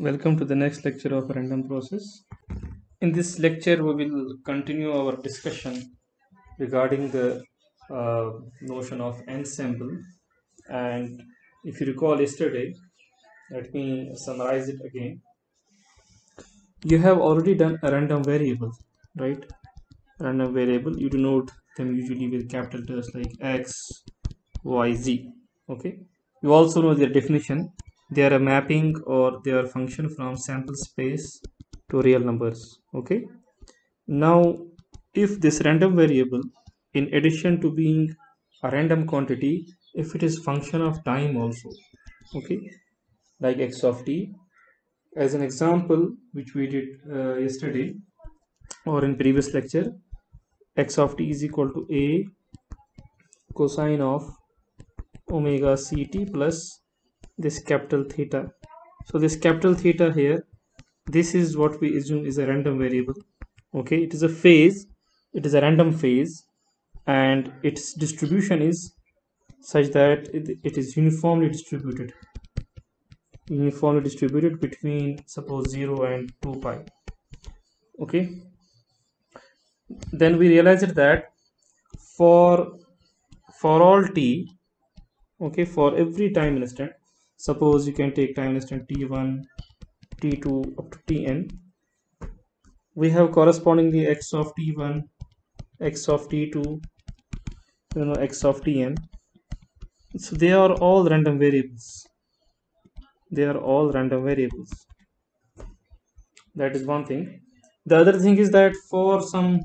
Welcome to the next lecture of random process. In this lecture, we will continue our discussion regarding the uh, notion of ensemble. And if you recall yesterday, let me summarize it again. You have already done a random variable, right? Random variable, you denote them usually with capital letters like x, y, z. Okay. You also know their definition they are a mapping or they are function from sample space to real numbers okay? Now if this random variable in addition to being a random quantity if it is function of time also okay? Like x of t. As an example which we did uh, yesterday or in previous lecture x of t is equal to a cosine of omega ct plus this capital theta. So this capital theta here this is what we assume is a random variable. Okay it is a phase it is a random phase and its distribution is such that it, it is uniformly distributed. Uniformly distributed between suppose 0 and 2 pi. Okay? Then we realized that for for all t okay for every time instant suppose you can take time instant t1 t2 up to tn. We have correspondingly x of t1 x of t2 you know x of tn. So they are all random variables. They are all random variables. That is one thing. The other thing is that for some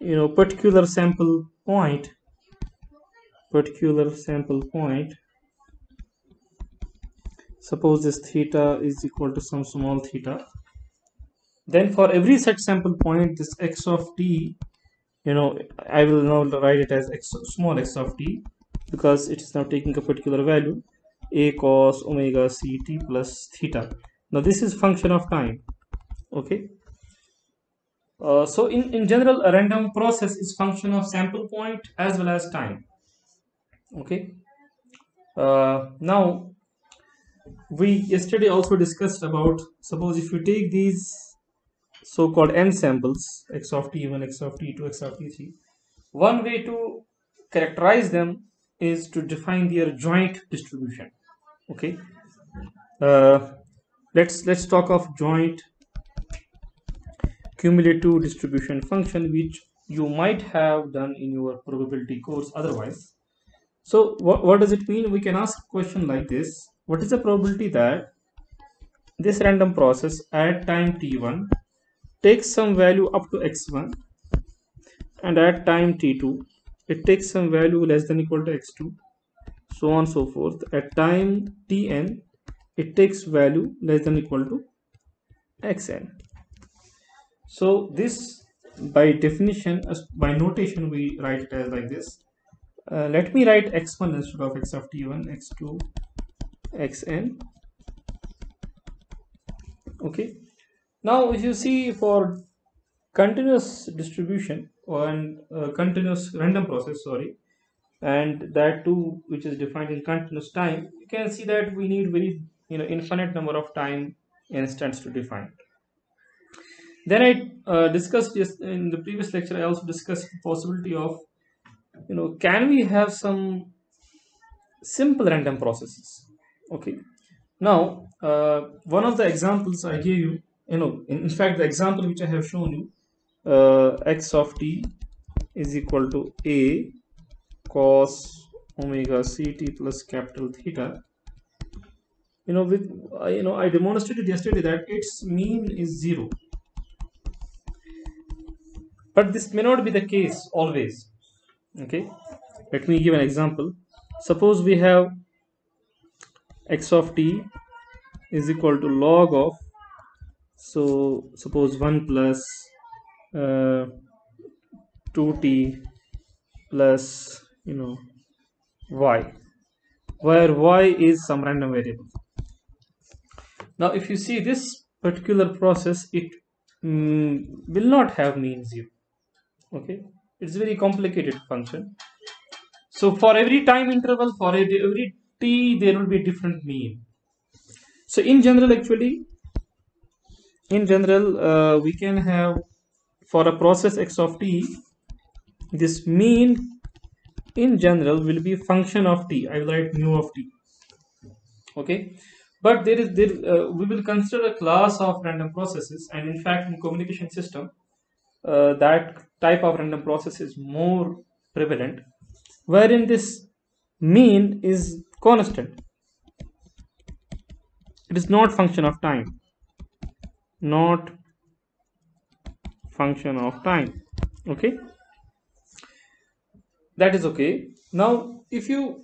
you know particular sample point particular sample point suppose this theta is equal to some small theta. Then for every such sample point this x of t you know i will now write it as x small x of t because it is now taking a particular value a cos omega ct plus theta. Now this is function of time okay? Uh, so in in general a random process is function of sample point as well as time okay? Uh, now we yesterday also discussed about suppose if you take these so-called n samples x of t1 x of t2 x of t3 one way to characterize them is to define their joint distribution okay? Uh, let's let's talk of joint cumulative distribution function which you might have done in your probability course otherwise. So what, what does it mean? We can ask question like this what is the probability that this random process at time t1 takes some value up to x1 and at time t2 it takes some value less than equal to x2 so on so forth. At time tn it takes value less than equal to xn so this by definition by notation we write it as like this. Uh, let me write x1 instead of x of t1 x2 xn. Okay. Now if you see for continuous distribution and uh, continuous random process sorry and that too which is defined in continuous time you can see that we need very you know infinite number of time instants to define. Then i uh, discussed just in the previous lecture i also discussed the possibility of you know can we have some simple random processes okay. Now uh, one of the examples i gave you you know in, in, fact the example which i have shown you uh, x of t is equal to a cos omega ct plus capital theta. You know with you know i demonstrated yesterday that its mean is zero. But this may not be the case always. Okay. Let me give an example. Suppose we have x of t is equal to log of so suppose 1 plus uh, 2t plus you know y where y is some random variable. Now if you see this particular process it mm, will not have mean zero okay? It's very complicated function. So for every time interval for every t there will be a different mean so in general actually in general uh, we can have for a process x of t this mean in general will be function of t i will write mu of t. Okay? But there is there uh, we will consider a class of random processes and in fact in communication system uh, that type of random process is more prevalent wherein this mean is constant. It is not function of time. Not function of time. Okay? That is okay. Now if you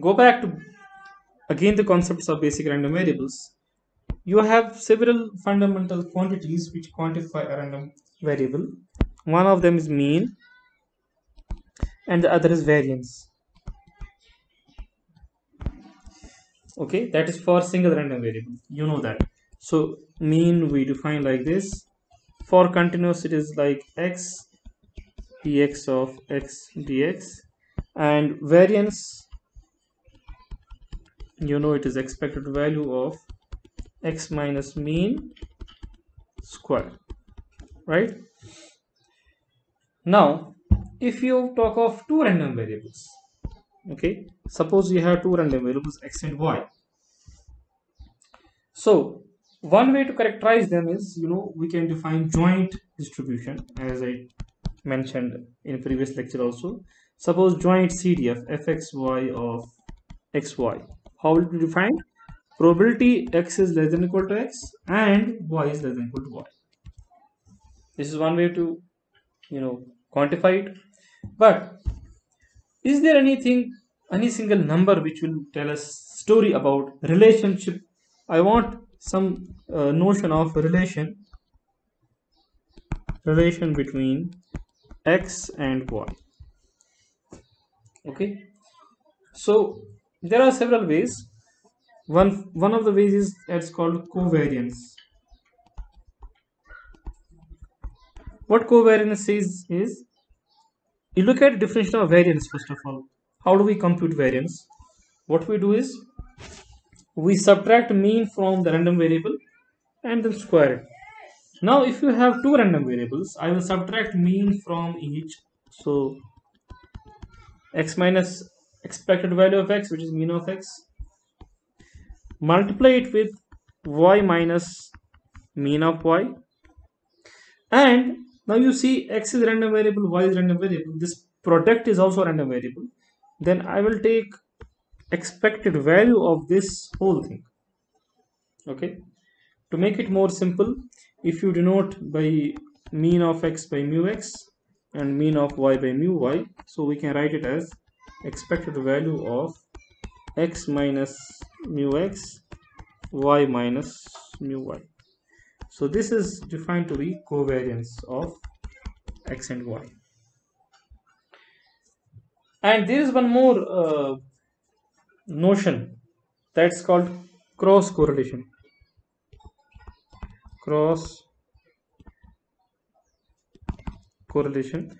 go back to again the concepts of basic random variables you have several fundamental quantities which quantify a random variable. One of them is mean and the other is variance okay that is for single random variable you know that. So mean we define like this. For continuous it is like x dx of x dx. And variance you know it is expected value of x minus mean square right? Now if you talk of two random variables okay. Suppose you have two random variables x and y. So one way to characterize them is you know we can define joint distribution as i mentioned in previous lecture also. Suppose joint cdf fxy of xy how will be defined? Probability x is less than equal to x and y is less than equal to y. This is one way to you know quantify it. But is there anything any single number which will tell us story about relationship? I want some uh, notion of relation relation between x and y. Okay? So there are several ways. One one of the ways is it's called covariance. What covariance is is you look at definition of variance first of all. How do we compute variance? What we do is we subtract mean from the random variable and then square it. Now if you have two random variables i will subtract mean from each. So x minus expected value of x which is mean of x multiply it with y minus mean of y and now you see x is random variable y is random variable. This product is also random variable. Then i will take expected value of this whole thing. Okay? To make it more simple if you denote by mean of x by mu x and mean of y by mu y so we can write it as expected value of x minus mu x y minus mu y so this is defined to be covariance of x and y. And there is one more uh, notion that's called cross correlation. Cross correlation.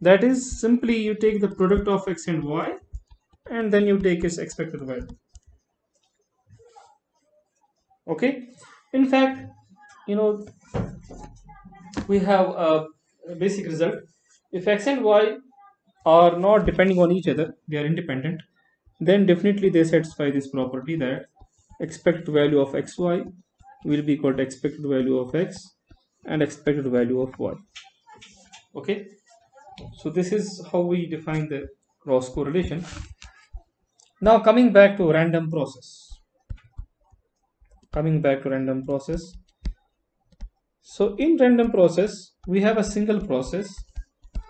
That is simply you take the product of x and y and then you take its expected value. Okay? In fact you know we have a basic result. If x and y are not depending on each other they are independent then definitely they satisfy this property that expected value of xy will be equal to expected value of x and expected value of y. Okay? So this is how we define the cross correlation. Now coming back to random process. Coming back to random process so in random process we have a single process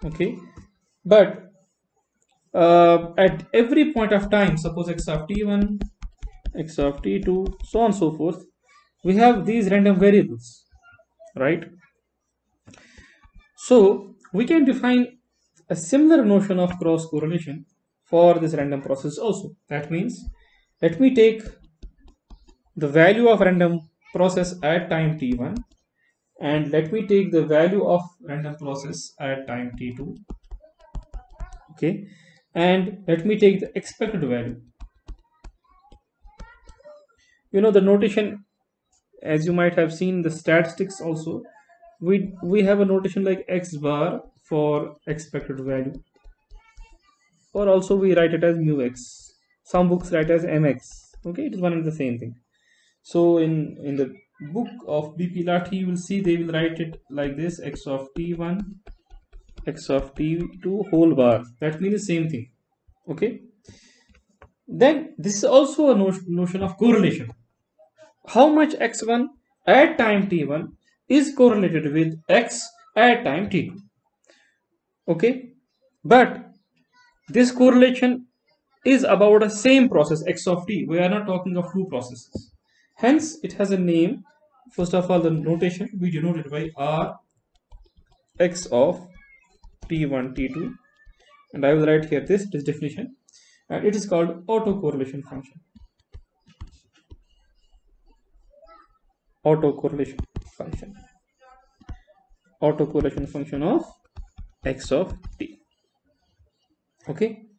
okay? But uh, at every point of time suppose x of t1 x of t2 so on and so forth we have these random variables right? So we can define a similar notion of cross correlation for this random process also. That means let me take the value of random process at time t1 and let me take the value of random process at time t2 okay. And let me take the expected value. You know the notation as you might have seen the statistics also we we have a notation like x bar for expected value. Or also we write it as mu x. Some books write as mx okay it is one and the same thing. So in in the book of bp lathi you will see they will write it like this x of t1 x of t2 whole bar. That means the same thing okay? Then this is also a notion of correlation. How much x1 at time t1 is correlated with x at time t2 okay? But this correlation is about the same process x of t. We are not talking of two processes hence it has a name. First of all the notation we denote it by r x of t1 t2 and i will write here this this definition. And it is called autocorrelation function. Autocorrelation function. Autocorrelation function of x of t. Okay